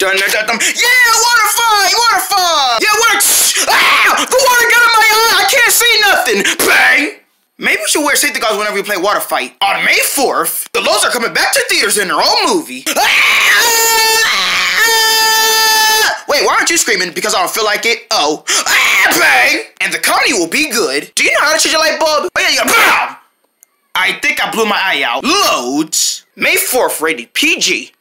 Dun, dun, dun, dun. Yeah, water fight, water fight. Yeah, water. Ah, the water got in my eye. I can't see nothing. Bang. Maybe we should wear safety goggles whenever we play Water Fight. On May 4th, the Lodes are coming back to theaters in their own movie. Ah, ah. Wait, why aren't you screaming? Because I don't feel like it? Oh. Ah, bang! And the comedy will be good. Do you know how to change your light bulb? Oh yeah, you! I think I blew my eye out. Lodes. May 4th, rated PG.